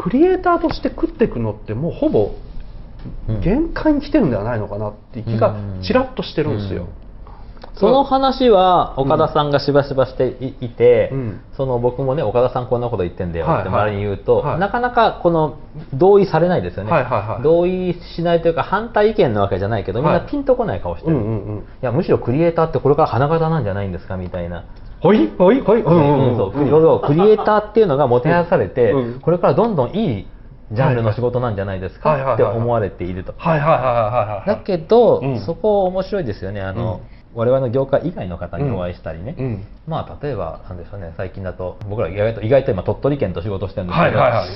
クリエイターとして食っていくのってもうほぼうん。限界に来てるんではないのかなって気がちらっとしてるんですよ。その話は岡田さんがしばしばしていいて、うん。その僕もね岡田さんこんなこと言ってんだよはいって周りに言うと、はい。なかなかこの同意されないですよね、はいはいはい。同意しないというか反対意見なわけじゃないけどみんなはい。ピンとこない顔してる、いうんうんうん。やむしろクリエイターってこれから花形なんじゃないんですかみたいな、ほいほいほい。うんうんそううん要はクリエイターっていうのがもてはやされて、うんこれからどんどんいいジャンルの仕事なんじゃないですかって思われていると。はいはいはいはいはいはい。だけど、うんそこ面白いですよねあの、我々の業界以外の方にお会いしたりね、うん。まあ例えばなんでしょうね最近だと僕ら意外と意外と今鳥取県と仕事してるんですけど、はいはいはい。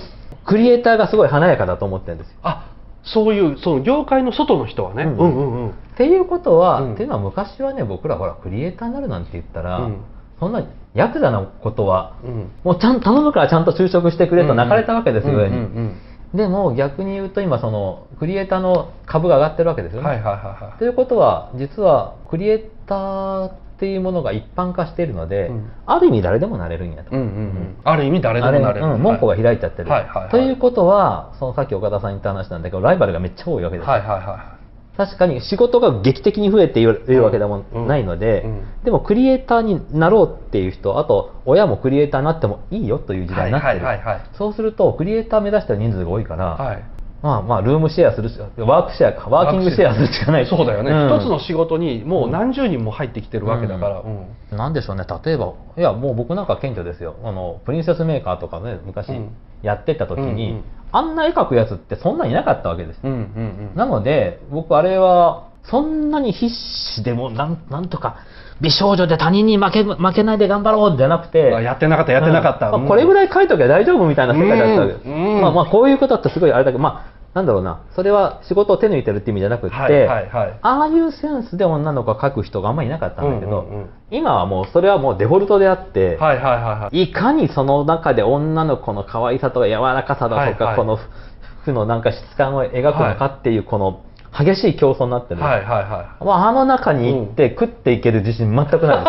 クリエイターがすごい華やかだと思ってるんですよ。あそういうその業界の外の人はね。ううんんうんうん。っていうことは、うんっていうのは昔はね僕らほらクリエイターになるなんて言ったら、うんそんなヤクザなことはうん。もうちゃん頼むからちゃんと就職してくれと泣かれたわけですよ、上にんでも逆に言うと今そのクリエイターの株が上がってるわけですよね。うんはいはいはいはい。ということは実はクリエイターっていうものが一般化しているので、うんある意味誰でもなれるんやと。うんうんうん。ある意味誰でもなれる。あうん門戸が開いちゃってる、はいはいはいということはそのさっき岡田さん言った話なんだけどライバルがめっちゃ多いわけですよ、はいはいは確かに仕事が劇的に増えているわけでもうん。ないので、うん。でもクリエイターになろうっていう人あと親もクリエイターになってもいいよというい。時代になってる、はいはいはいはい。そうするとクリエイター目指してる人数が多いから、はい。まあまあルームシェアするしワークシェアかワーキングシェアするしかないそうだよね、ん。一つの仕事にもう何十人も入ってきてるわけだから、うん。なんでしょうね。例えばいやもう僕なんか顕著ですよ。あのプリンセスメーカーとかね昔うん。やってた時に、うんうんあんな絵描くやつってそんなにいなかったわけです、うんうんうん。なので僕あれはそんなに必死でもなんなんとか美少女で他人に負け負けないで頑張ろうじゃなくてあやってなかったやってなかった、うんまあこれぐらい書いときゃ大丈夫みたいな世界だったわけです、うんうん。まあまあこういうことってすごいあれだけどまあなんだろうな。それは仕事を手抜いてるって意味じゃなくって、はいはいはい。ああいうセンスで女の子が描く人があんまりいなかったんだけど、うんうんうん。今はもうそれはもうデフォルトであって、はいはいはいはい。いかにその中で女の子の可愛さとか柔らかさだとか、はいはい。この負のなんか質感を描くのかっていうこの激しい競争になってる、はいはいはまあ、あの中に行って食っていける自信全くな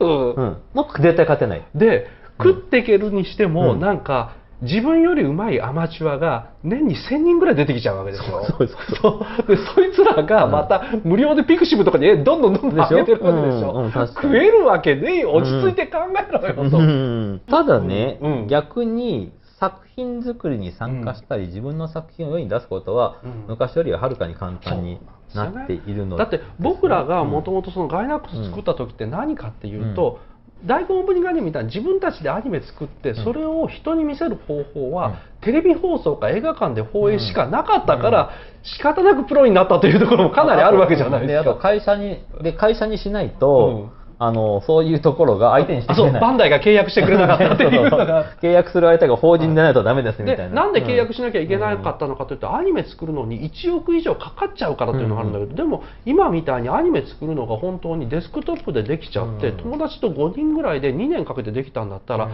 い、うん。うん、もう絶対勝てない。で食っていけるにしても、うん。なんか自分よりうまいアマチュアが年に1000人ぐらい出てきちゃうわけでしょそうそうそうでそいつらがまた無料でピクシブとかにえどんどんどんどん上げてるわけでしょ、うんうん食えるわけねえよ。落ち着いて考えろよと、うん。ただね、うん。逆に作品作りに参加したり、自分の作品を世に出すことは、うん。昔よりははるかに簡単になっているのだって僕らがもとももとそのガイナックス作った時って何かっていうと、大根オープニングアニメみたいに自分たちでアニメ作ってそれを人に見せる方法は、うん。テレビ放送か映画館で放映しかなかったから、仕方なくプロになったというところもかなりあるわけじゃないですか。会社にで会社にしないと、あのそういうところが相手にしてくれない。バンダイが契約してくれなかったっていうのが。契約する相手が法人でないとダメですみたいな、でなんで契約しなきゃいけなかったのかというと、アニメ作るのに1億以上かかっちゃうからというのがあるんだけど、でも今みたいにアニメ作るのが本当にデスクトップでできちゃって、うん。友達と5人ぐらいで2年かけてできたんだったら、うん。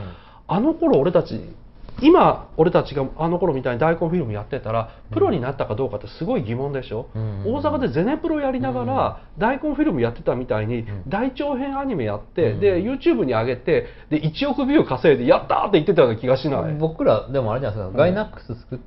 あの頃俺たち今俺たちがあの頃みたいに大根フィルムやってたらプロになったかどうかってすごい疑問でしょ、うん。大阪でゼネプロやりながら大根フィルムやってたみたいにん。大長編アニメやって、うん。で YouTube に上げてで1億ビュー稼いでやったーって言ってたような気がしない。僕らでもあれじゃないですか、ん。ガイナックス作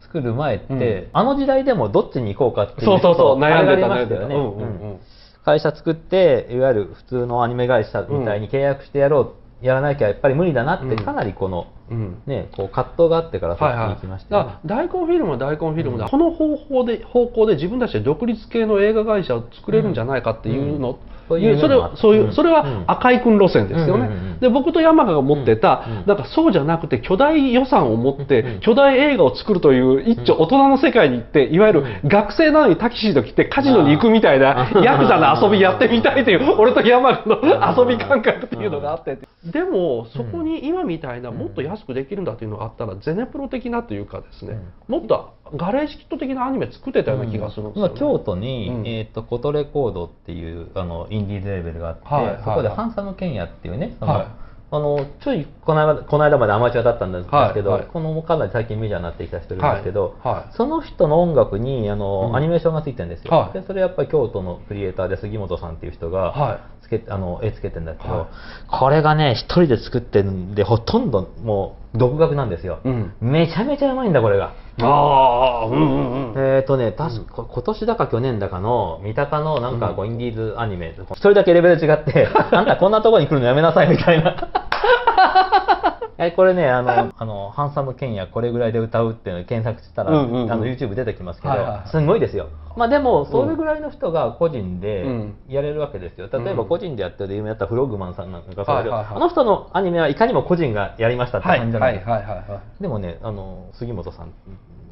作る前って、うん。あの時代でもどっちに行こうかってそうそうそう悩んでたあれがありましたよね、うんうん。うん。会社作っていわゆる普通のアニメ会社みたいに契約してやろう、やらなきゃやっぱり無理だなって、うん。かなりこの、うん。ね、こう葛藤があってからそっちに行きましたよね、大根フィルムは大根フィルムだ、この方法で方向で自分たちで独立系の映画会社を作れるんじゃないかっていうの、うんそういうそれそういう、うん。それは赤井君路線ですよね、で僕と山川が持ってた、なんかそうじゃなくて巨大予算を持って、巨大映画を作るという一丁大人の世界に行っていわゆるうん学生なのにタキシード着てカジノに行くみたいなヤクザな遊びやってみたいという俺と山川の遊び感覚っていうのがあって。でもそこに今みたいなもっと安くできるんだというのがあったらゼネプロ的なというかですね、もっとガレージキット的なアニメ作ってたような気がするんですよ、ね。今京都に、うん。えー、とコトレコードっていうあのインディーズレーベルがあって、はいはいはい。そこでハンサムケンヤっていうねその、はい。あのちょいこの間この間までアマチュアだったんですけど、はいはい。このかなり最近メジャーになってきた人いるんですけど、その人の音楽にあの、うん。アニメーションがついてるんですよ、はい。でそれやっぱり京都のクリエイターで杉本さんっていう人が、はつけあの絵つけてるんだけど、はい。これがね一人で作ってるんでほとんどもう独学なんですよ、うん。めちゃめちゃうまいんだこれが。ああうんうんうんえーとね、確か、今年だか去年だかの、三鷹のなんかこうインディーズアニメ、一人だけレベル違って、あんたこんなとこに来るのやめなさいみたいな。えこれね、あの、あの、ハンサムケンヤこれぐらいで歌うっていうのを検索したら、うんうんうんあの YouTube 出てきますけど、はいはいはいすんごいですよ。まあでも、それぐらいの人が個人でうん。やれるわけですよ。例えばうん。個人でやってる有名だったフロッグマンさんなんかそうだけど、あの人のアニメはいかにも個人がやりましたってはい。感じじゃないですか。はいはいはいはい。でもね、あの杉本さん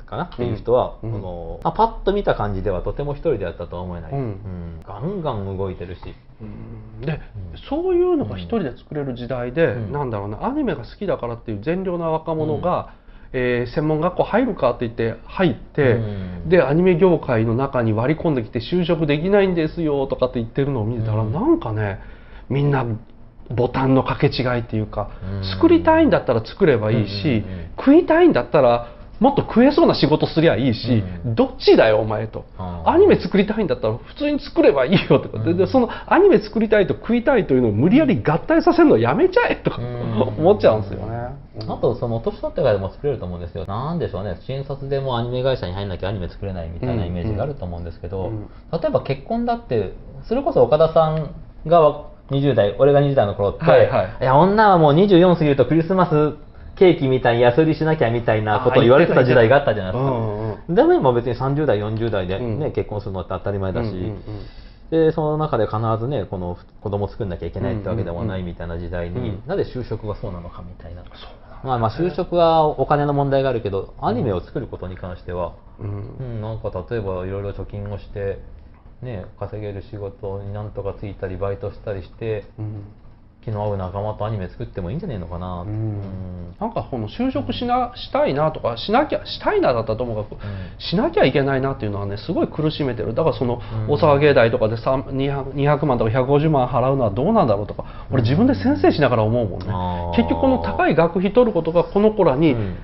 かな？っていう人は、うん。このあパッと見た感じではとても一人でやったとは思えない、うん。ガンガン動いてるし、うん。で、そういうのが一人で作れる時代で、うん。なんだろうなアニメが好きだからっていう善良な若者が、えー専門学校入るかって言って入って、うん。でアニメ業界の中に割り込んできて就職できないんですよとかって言ってるのを見てたら、うん。なんかねみんなボタンの掛け違いっていうか、うん。作りたいんだったら作ればいいし、食いたいんだったらもっと食えそうな仕事すりゃいいし、うん。どっちだよお前と、アニメ作りたいんだったら普通に作ればいいよとか、ででそのアニメ作りたいと食いたいというのを無理やり合体させるのやめちゃえとか、うん。思っちゃうんですよね。あとその年取ってからでも作れると思うんですよ。なんでしょうね。新卒でもアニメ会社に入んなきゃアニメ作れないみたいなイメージがあると思うんですけど、うん。例えば結婚だってそれこそ岡田さんが20代俺が20代の頃って、はいはい。や女はもう24過ぎるとクリスマスケーキみたいに安売りしなきゃみたいなことを言われてた時代があったじゃないですか、うんうんでも今別に30代40代で、ねうん。結婚するのって当たり前だし、うんうんうん。でその中で必ずねこの子供作んなきゃいけないってわけでもないみたいな時代に、うん。なぜ就職がそうなのかみたいな、そうまあまあ就職はお金の問題があるけどアニメを作ることに関しては、うん。うん、なんか例えばいろいろ貯金をしてね稼げる仕事になんとかついたりバイトしたりしてうん気の合う仲間とアニメ作ってもいいんじゃねえのかな、うん。なんかこの就職しなしたいなとかしなきゃしたいなだったともかく、しなきゃいけないなっていうのはねすごい苦しめてる。だからそのうん。大沢芸大とかでさ200 200万とか150万払うのはどうなんだろうとか俺自分で先生しながら思うもんね、結局この高い学費取ることがこの子らにうん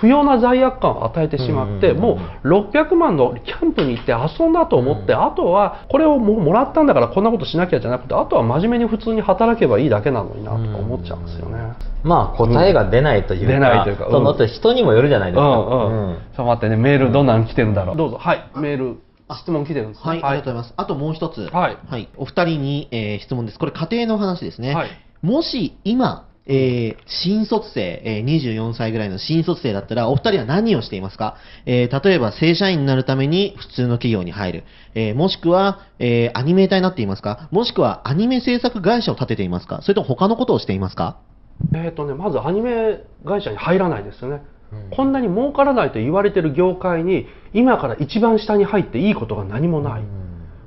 不要な罪悪感を与えてしまって、うんもう600万のキャンプに行って遊んだと思って、うん。あとはこれをもうもらったんだからこんなことしなきゃじゃなくてあとは真面目に普通に働けばいいだけなのになとか思っちゃうんですよね。まあ答えが出ないというか,、出ないというかうん。そのって人にもよるじゃないですか、うんうん。うん。ちょっと待ってねメールどんなの来てるんだろう、どうぞ。はいメール。質問来てるんですね。はい、ありがとうございます。あともう一つ。はい。お二人に、えー質問です。これ家庭の話ですね。はい。もし今、えー新卒生、えー24歳ぐらいの新卒生だったら、お二人は何をしていますか、えー例えば正社員になるために普通の企業に入る。えーもしくは、えーアニメーターになっていますか？もしくはアニメ制作会社を立てていますか？それとも他のことをしていますか？えーとね、まずアニメ会社に入らないですよね、うん。こんなに儲からないと言われてる業界に今から一番下に入っていいことが何もない、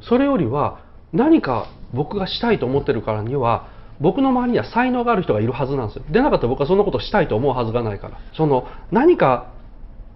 それよりは何か僕がしたいと思ってるからには僕の周りには才能がある人がいるはずなんですよ。でなかったら僕はそんなことしたいと思うはずがないから。その何か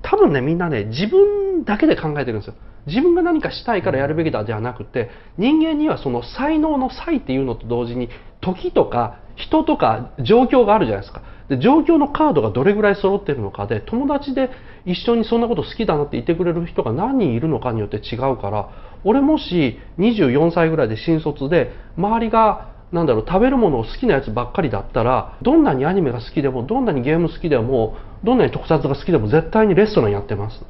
多分ねみんなね自分だけで考えてるんですよ。自分が何かしたいからやるべきだじゃなくて人間にはその才能の才っていうのと同時に時とか人とか状況があるじゃないですか。で状況のカードがどれぐらい揃ってるのかで友達で一緒にそんなこと好きだなって言ってくれる人が何人いるのかによって違うから俺もし24歳ぐらいで新卒で周りがなんだろう食べるものを好きなやつばっかりだったらどんなにアニメが好きでもどんなにゲーム好きでもどんなに特撮が好きでも絶対にレストランやってます。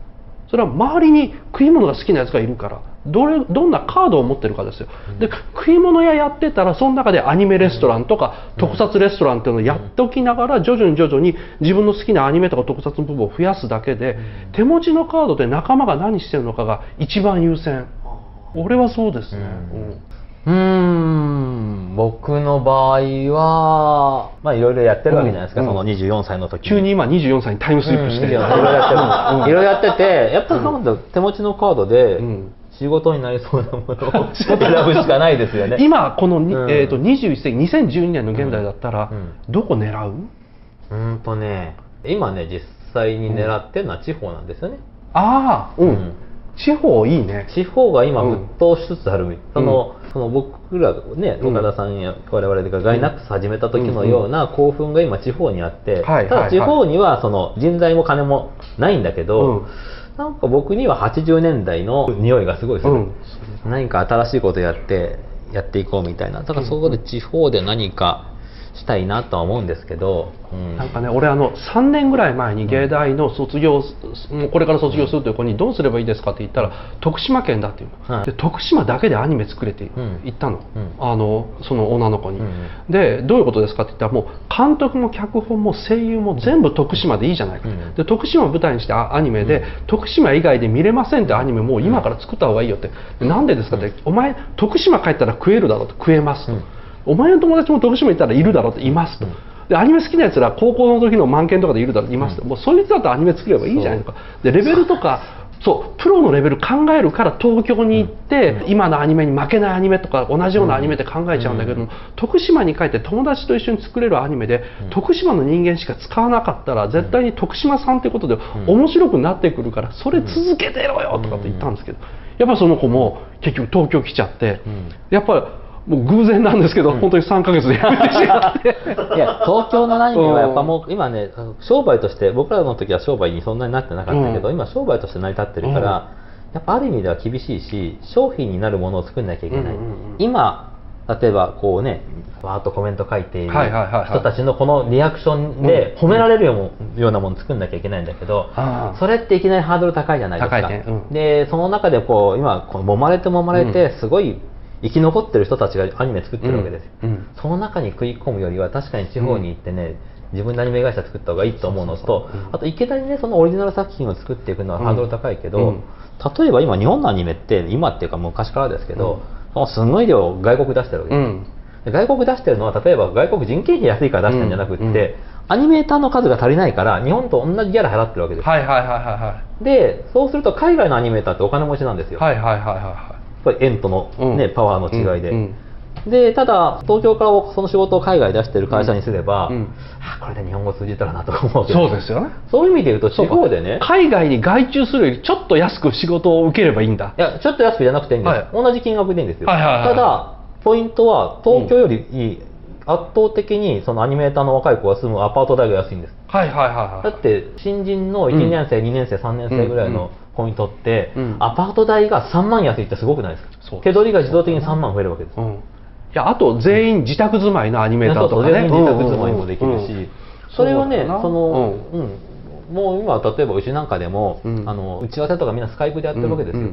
それは周りに食い物が好きなやつがいるからどれどんなカードを持ってるかですよ。で食い物屋やってたらその中でアニメレストランとか特撮レストランっていうのをやっておきながら徐々に徐々に自分の好きなアニメとか特撮の部分を増やすだけで手持ちのカードで仲間が何してるのかが一番優先。俺はそうですね、うんうーん。僕の場合はまあいろいろやってるわけじゃないですか、うん。その24歳の時急に今24歳にタイムスリップして。うんいろいろやってる。う んいろいろやっててやっぱりなんだ手持ちのカードでうん。仕事になりそうなものを 選ぶしかないですよね。今このに、うん。えー、と21世紀2012年の現代だったら、うん。どこ狙う？うーんとね今ね実際に狙ってるのは地方なんですよね、ああうん、地方いいね。地方が今うん。沸騰しつつある、そのその僕らねうん。岡田さんや我々がガイナックス始めた時のような興奮が今地方にあって、ただ地方にはその人材も金もないんだけど、うん。なんか僕には80年代の匂いがすごいする、うん。何か新しいことやってやっていこうみたいな。だからそこで地方で何かしたいなとは思うんですけど、うん。なんかね俺あの3年ぐらい前に芸大の卒業、もうこれから卒業するという子にどうすればいいですかって言ったら徳島県だっていうの、はい。で徳島だけでアニメ作れってん。言ったの、うん。あのその女の子に、うんでどういうことですかって言ったらもう監督も脚本も声優も全部徳島でいいじゃないか、うん。で徳島を舞台にしてあアニメで、徳島以外で見れませんってアニメもう今から作った方がいいよってでなんでですかって、お前徳島帰ったら食えるだろうと食えますと、うんお前の友達も徳島行ったらいるだろうっていますと、でアニメ好きなやつら高校の時の満研とかでいるだろういますと、もうそいつだとアニメ作ればいいじゃないとかでレベルとかそうプロのレベル考えるから東京に行って、今のアニメに負けないアニメとか同じようなアニメって考えちゃうんだけども、徳島に帰って友達と一緒に作れるアニメで、徳島の人間しか使わなかったら絶対に徳島さんってことで面白くなってくるからそれ続けてろよとかって言ったんですけどやっぱその子も結局東京来ちゃって、ん。やっぱりもう偶然なんですけど、本当に3ヶ月で辞めてしまって。いや東京のアニメはやっぱもう今ね商売として僕らの時は商売にそんなになってなかったけど、うん。今商売として成り立ってるから、やっぱある意味では厳しいし商品になるものを作んなきゃいけない、うんうんうん。今例えばこうねわーっとコメント書いている人たちのこのリアクションでうん。褒められるようなもの作んなきゃいけないんだけど、それっていきなりハードル高いじゃないですか、高いね。うん。でその中でこう今こう揉まれて揉まれてすごい生き残ってる人たちがアニメ作ってるわけですよ、うんうん。その中に食い込むよりは確かに地方に行ってね、自分でアニメ会社作った方がいいと思うのとあと池田にねそのオリジナル作品を作っていくのはハードル高いけど、うん。例えば今日本のアニメって今っていうか昔からですけど、そのすごい量外国出してるわけです、外国出してるのは例えば外国人件費安いから出してるんじゃなくって、うん。うんアニメーターの数が足りないから日本と同じギャラ払ってるわけです、はいはいはいはでそうすると海外のアニメーターってお金持ちなんですよ、いはいはいはいはいぱり円との、ねうん。パワーの違いで、うんうん。でただ東京からその仕事を海外出してる会社にすれば、これで日本語通じたらなとか思うわけいそうですよね。そういう意味で言うと地方でね。海外に外注するよりちょっと安く仕事を受ければいいんだ。いやちょっと安くじゃなくていいんです、はい。同じ金額でいいんですよ、はいはいはいはい。ただポイントは東京よりいい、圧倒的にそのアニメーターの若い子が住むアパート代が安いんです。はいはいはいはい。だって新人の1年生、2年生3年生ぐらいのポイントって、うん。アパート代が3万安いってすごくないですか？手取りが自動的に3万増えるわけです、うん。いやあと全員自宅住まいのアニメーターとかね。全然自宅住まいもできるし、それをねその、うん。うん。もう今例えばうちなんかでも、うん。あの打ち合わせとかみんなスカイプでやってるわけですよ、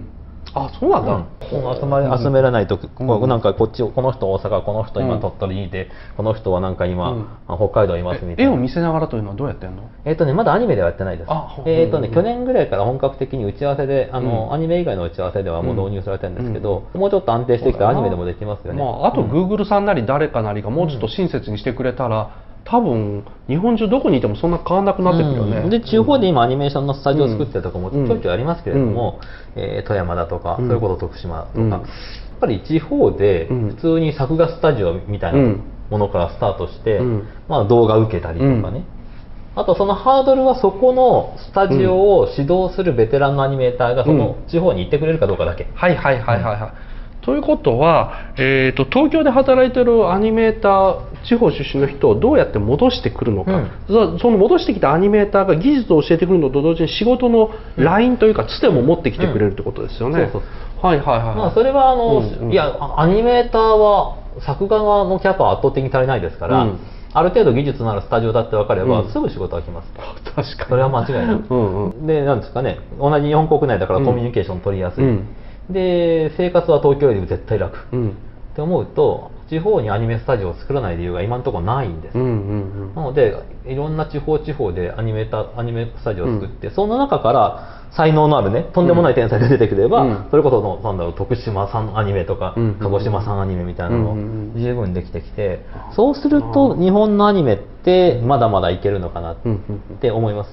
あそうなんだ、うん。こう集めらないと、こうなんかこっちこの人大阪この人今うん。鳥取にいて、この人はなんか今、うん。あ北海道いますみたいな。絵を見せながらというのはどうやってんの？えっ、とねまだアニメではやってないです。えっ、とね、うん去年ぐらいから本格的に打ち合わせであの、うん。アニメ以外の打ち合わせではもう導入されてるんですけど、もうちょっと安定してきたらアニメでもできますよね、まあ、あとうん。グーグルさんなり誰かなりがもうちょっと親切にしてくれたら、多分日本中どこにいてもそんな変わらなくなってくるよね、うん。で地方で今アニメーションのスタジオを作ってるとこもちうんょいちょいありますけれども、えー富山だとか、うん。それこそ徳島とか、うん。やっぱり地方でうん。普通に作画スタジオみたいなうんものからスタートして、うん。まあ、動画受けたりとかね、うん。あとそのハードルはそこのスタジオを指導するベテランのアニメーターがその地方に行ってくれるかどうかだけ、はいはいはいはいはい。ということは、えー、と東京で働いてるアニメーター地方出身の人をどうやって戻してくるのか、うん。そその戻してきたアニメーターが技術を教えてくるのと同時に仕事のラインというかつても持ってきてくれるってことですよね。はいはいはいはい。まあ、それはあの、うんうん。いやあアニメーターは作画側のキャパは圧倒的に足りないですから、うん。ある程度技術のあるスタジオだって分かれば、うん。すぐ仕事が来ます。確かに。それは間違いない。うんうん。でなんですかね。同じ日本国内だからうんコミュニケーション取りやすい、うんで生活は東京よりも絶対楽、うん。って思うと地方にアニメスタジオを作らない理由が今のところないんです、うんうんなのでいろんな地方地方でアニメーターアニメスタジオを作って、その中から才能のあるねとんでもない天才が出てくれば、うん。それこそのなんだろう徳島産アニメとか、うん鹿児島産アニメみたいなのうんうん十分できてきて、そうすると日本のアニメってまだまだいけるのかなっうんうんて思います。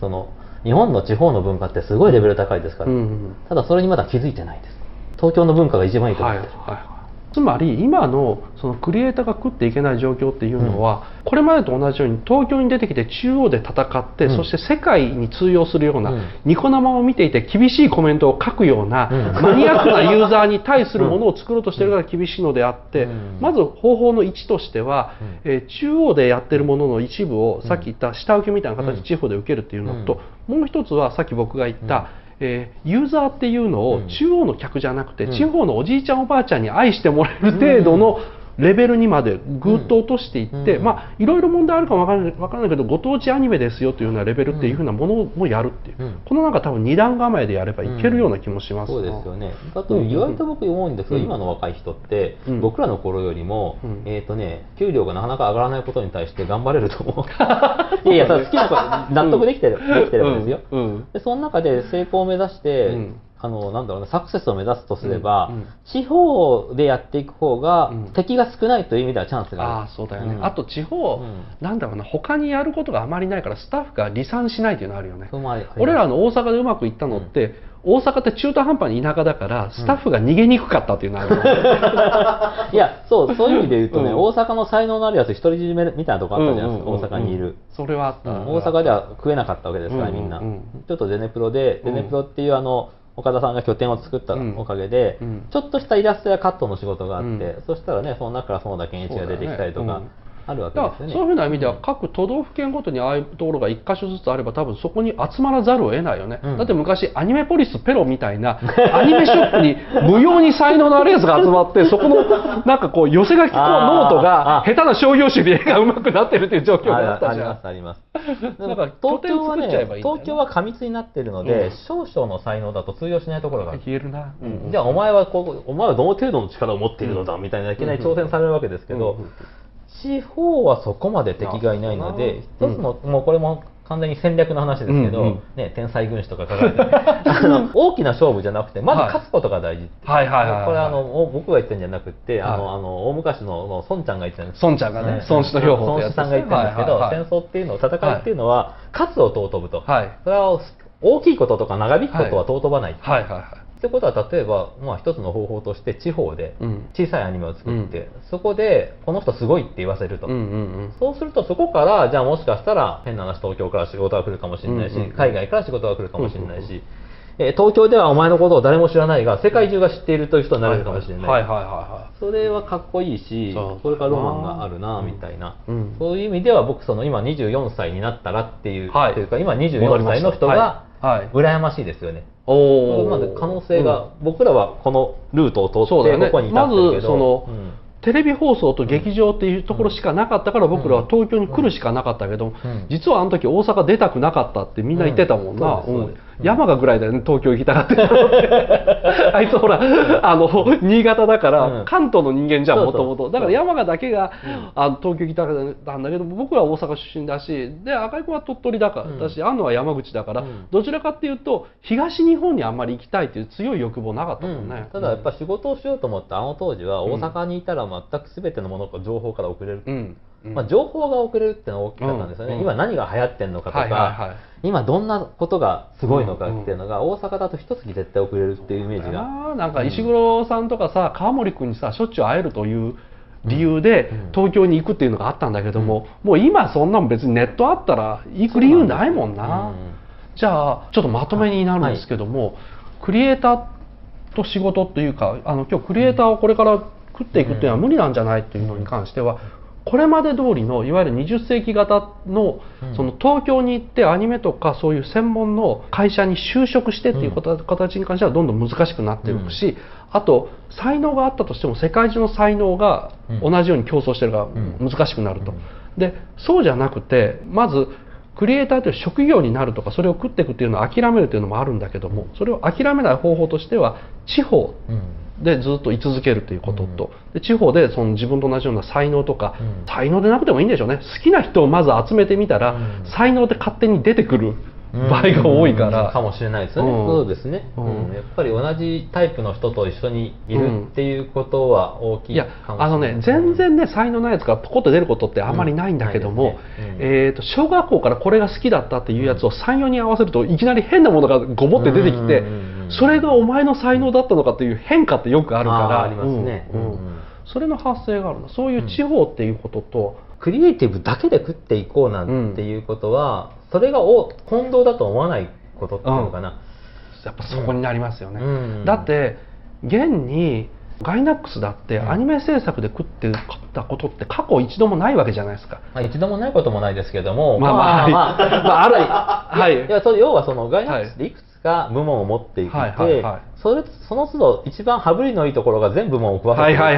その日本の地方の文化ってすごいレベル高いですから、うんうんただそれにまだ気づいてないです。東京の文化が一番いいと思はいってる、はつまり今のそのクリエイターが食っていけない状況っていうのは、これまでと同じように東京に出てきて中央で戦って、うん。そして世界に通用するような、うん。ニコ生を見ていて厳しいコメントを書くような、うん。マニアックなユーザーに対するものを作ろうとしてるから厳しいのであって、うん。まず方法の1としては、うん。えー中央でやってるものの一部を、うんさっき言った下請けみたいな形うんで地方で受けるっていうのと、もう一つはさっき僕が言った、うんえーユーザーっていうのをうん。中央の客じゃなくて、うん。地方のおじいちゃんおばあちゃんに愛してもらえる程度のレベルにまでぐっと落としていって、うんまあいろいろ問題あるかもわからないわからないけどご当地アニメですよというようなレベルっていうふうなものもやるっていう、うん。このなんか多分二段構えでやればいけるような気もします。そうですよね。だと言われて僕思うんですけど、うん今の若い人って、うん。僕らの頃よりも、うん。えっ、とね、給料がなかなか上がらないことに対して頑張れると思う。いやいや、好きなこと、納得できてる、できてればですよ。で、その中で成功を目指して、うんあの、なんだろうな、サクセスを目指すとすれば、うんうん。地方でやっていく方が、うん。敵が少ないという意味ではチャンスがある。ああそうだよね、うん。あと地方、うん。なんだろうな他にやることがあまりないからスタッフが離散しないっていうのがあるよね。俺らの大阪でうまくいったのって、大阪って中途半端に田舎だからスタッフが逃げにくかったっていうのがあるよね、いや、そう、そういう意味で言うとね、うん。大阪の才能のあるやつ独り占めみたいなとこあったじゃないですか、うんうんうんうん。大阪にいる。それはあった、うん。大阪では食えなかったわけですから、うんうんうん。みんな。ちょっとゼネプロで、うん。ゼネプロっていうあの、岡田さんが拠点を作ったうん。おかげで、うん。ちょっとしたイラストやカットの仕事があって、うん。そしたらね、その中から園田健一が出てきたりとかね、あるわけだですよね。そういうふうな意味では各都道府県ごとにああいうところが1箇所ずつあれば多分そこに集まらざるを得ないよね、うん。だって昔アニメポリスペロみたいな アニメショップに無用に才能のあるやつが集まってそこのなんかこう寄せ書きとノートが下手な商業主義で絵が上手くなってるっていう状況あがあったじゃん。あります、あります。だ から東京はね、東京は過密になってるので、うん。少々の才能だと通用しないところがある。言えるな、うん。じゃあお前はこうお前はどの程度の力を持っているのだみたいないきなり挑戦されるわけですけど、うん。うん地方はそこまで敵がいないので、うん一つの、もうこれも完全に戦略の話ですけど、うんうん。ね、天才軍師とか書かれて あの大きな勝負じゃなくて、まず勝つことが大事っていう。はいはいはいはい。これあのお僕が言ってるんじゃなくて、あのはい。あの大昔の孫ちゃんが言ってるんです。孫ちゃんがね孫子の兵法孫子さんが言ってるんですけど、はいはいはい戦争ってい。うの戦いっていうのは、勝つを尊ぶと、はい。それは大きいこととか長引くことは尊ばない、はいはいはいってことは例えば、まあ、一つの方法として地方でうん。小さいアニメを作って、そこでこの人すごいって言わせると、うんうんうん。そうするとそこからじゃあもしかしたら変な話東京から仕事が来るかもしれないし、うんうんうん。海外から仕事が来るかもしれないし、うんうんうん。えー東京ではお前のことを誰も知らないが世界中が知っているという人になれるかもしれない、はいはいはいはそれはかっこいいしそれからロマンがあるなみたいな、うん。そういう意味では僕その今24歳になったらっていう、はい。というか今24戻りました歳の人がはい。はい。羨ましいですよね、おおまず可能性が、僕らはこのルートを通ってここに至まってるけど、ずその、うん。テレビ放送と劇場っていうところしかなかったから僕らは東京に来るしかなかったけど、うん。実はあの時大阪出たくなかったってみんな言ってたもんな、うん山がぐらいだよね東京行きたがって。あいつほらあの新潟だから、うん。関東の人間じゃんもともとだから山がだけが、ん。あの東京行きたかったんだけど僕は大阪出身だしで赤井君は鳥取だから、うん。だし安野は山口だから、うん。どちらかっていうと東日本にあんまり行きたいっていう強い欲望なかったもんね、ただやっぱ仕事をしようと思ったあの当時は大阪にいたら全く全てのものが情報から送れる、うん。うんまあ、情報が送れるってのは大きかったんですよね、うん。今何が流行ってんのかとか、はいはいはい。今どんなことがすごいのかっていうのが大阪だと一月絶対送れるっていうイメージが、なんか石黒さんとかさ川森君にさしょっちゅう会えるという理由でうん。東京に行くっていうのがあったんだけども、もう今そんなもん別にネットあったら行く理由ないもんな、じゃあちょっとまとめになるんですけども、クリエイターと仕事っていうかあの今日クリエイターをこれから食っていくっていうのは無理なんじゃないっていうのに関してはこれまで通りのいわゆる20世紀型のうん。その東京に行ってアニメとかそういう専門の会社に就職してっていうこと形に関してはどんどん難しくなっていくし、あと才能があったとしても世界中の才能が同じように競争してるからん。難しくなると。うん。でそうじゃなくてまずクリエイターという職業になるとかそれを食っていくっていうのを諦めるというのもあるんだけどもそれを諦めない方法としては地方。うんでずっと居続けるということと、で地方でその自分と同じような才能とか、うん。才能でなくてもいいんでしょうね。好きな人をまず集めてみたら、うん。才能って勝手に出てくる場合が多いから、うんかもしれないですよね、うん。そうですね、うん。うん。やっぱり同じタイプの人と一緒にいるっていうことは大きいいやかもしれないあのね全然ね才能ないやつがポコッと出ることってあんまりないんだけども、うん。ねうん。えー、と小学校からこれが好きだったっていうやつを34人合わせるといきなり変なものがごぼって出てきて、うんうんうんうんそれがお前の才能だったのかっていう変化ってよくあるから。ありますね。それの発生があるの。そういう地方っていうことと、クリエイティブだけで食っていこうなんていうことは、それがお混同だと思わないことっていうのかな、やっぱそこになりますよね、うん。だって現にガイナックスだってうん。アニメ制作で食ってたことって過去一度もないわけじゃないですか、まあ、一度もないこともないですけども、まあまあはいまあ、まあ。あるはい。いや、それ要はそのガイナックスでいくつか部門を持っていて、はいはいはい。それその都度一番羽振りのいいところが全部門を食わせてるは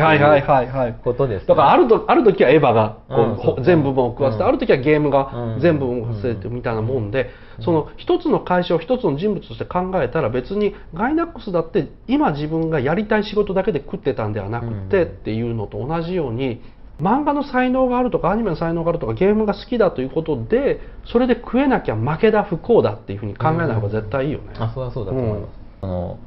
いうことです、ね。だからあるとある時はエヴァがこう、うん全部分を食わせて、うん。ある時はゲームがうん。全部分を食わせてみたいなもんで、その一つの会社を一つの人物として考えたら別にガイナックスだって今自分がやりたい仕事だけで食ってたんではなくて、うんっていうのと同じように漫画の才能があるとかアニメの才能があるとかゲームが好きだということでそれで食えなきゃ負けだ不幸だっていうふうに考えない方が絶対いいよね。あそれはそうだと思います、あの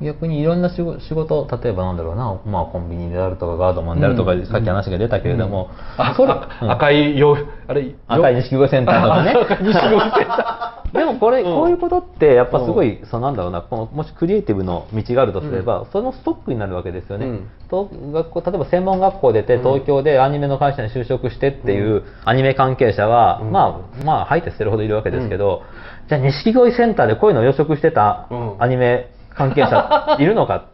逆にいろんな仕事仕事例えばなんだろうな、まあ、コンビニであるとかガードマンであるとか、うん。さっき話が出たけれども、あそれあうん。赤いよあれよ赤い錦鯉センターとかね。赤い錦鯉センタ でもこれ、うん。こういうことってやっぱすごい、そうなんだろうな。このもしクリエイティブの道があるとすれば、そのストックになるわけですよね、うん。と学校例えば専門学校出てうん。東京でアニメの会社に就職してっていうアニメ関係者は、うん。まあまあ入って捨てるほどいるわけですけど、じゃあ錦鯉センターでこういうのを養殖してたうん。アニメ関係者いるのか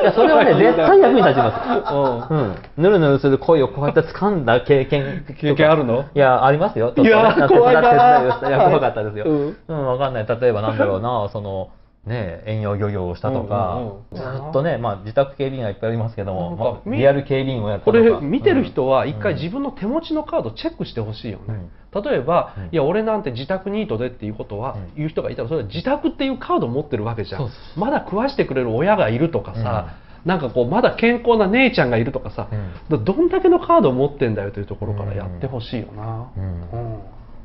いやそれはね 絶対役に立ちます。うん。うん、ぬるぬるする恋をこうやって掴んだ経験。経験あるの？いやありますよ。いや怖いな手伝いをしたい。や怖かったですよ、うん。うん、わかんない。例えばなんだろうな、その、ね、遠洋漁業をしたとか、うんうんうん。ずっとね、まあ、自宅警備員はいっぱいありますけども、まあみリアル警備員をやったこれ見てる人は一回うん自分の手持ちのカードチェックしてほしいよね、例えば、うん。いや俺なんて自宅ニートでっていうことは、うん。言う人がいたらそれは自宅っていうカードを持ってるわけじゃん。まだ食わしてくれる親がいるとかさ、なんかこうまだ健康な姉ちゃんがいるとかさ、うん。どんだけのカードを持ってんだよというところからやってほしいよな、うん。うん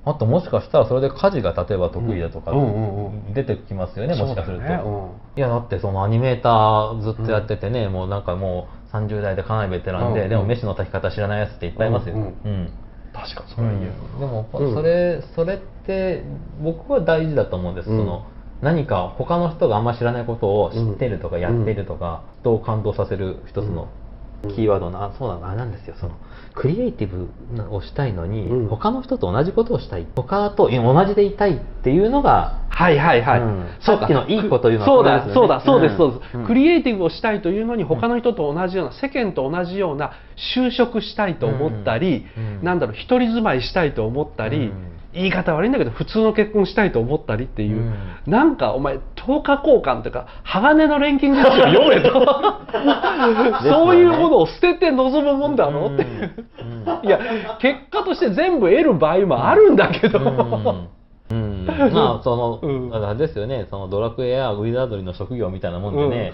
あともしかしたらそれで家事が例えば得意だとか、うんうんうん。うん出てきますよね、もしかすると。そうだよねいやだってそのアニメーターずっとやっててね、もうなんかもう30代でかなりベテランで、うん。でも飯の炊き方知らないやつっていっぱいいますよ。うんうん確かにそれは言えるでもうん。それ、それって僕は大事だと思うんです、うん。その何か他の人があんま知らないことを知ってるとかうん。やっているとか、人を感動させる一つのキーワードな、あそうなのあれなんですよ。そのクリエイティブをしたいのに、うん。他の人と同じことをしたい。他と同じでいたいっていうのがはいはいはい、うん。さっきのいいこと言うのはそうこれですよね。だそうだそうですそうです、うん。クリエイティブをしたいというのに他の人と同じような世間と同じような就職したいと思ったり、うん。なんだろう一人住まいしたいと思ったり、うん言い方悪いんだけど普通の結婚したいと思ったりっていう、なんかお前10日交換というか鋼の錬金術師を読めと。そういうものを捨てて臨むもんだろうって。いう、うん。いや結果として全部得る場合もあるんだけど、うん。うん。まあ その、うんあれですよね。そのドラクエやウィザードリーの職業みたいなもんでね、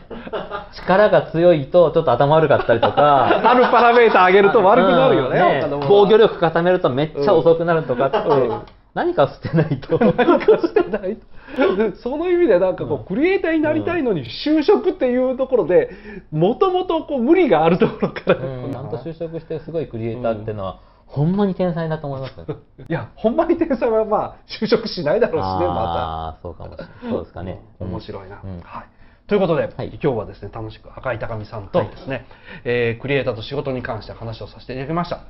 力が強いとちょっと頭悪かったりとか。あるパラメーター上げると悪くなるよね,、うん他のも。のは防御力固めるとめっちゃ遅くなるとかって、うん。何か捨てないと。何かしてないその意味でなんかこうクリエイターになりたいのに就職っていうところでもともとこう無理があるところから、うん。ちゃんと就職してすごいクリエイターっていうのは、ほんまに天才だと思います。よ いやほんまに天才はまあ就職しないだろうしねまああそうかも。しれないそうですかね、た面白いな、うん。はい。ということで、はい。今日はですね楽しく赤井高見さんとですね、えークリエイターと仕事に関して話をさせていただきました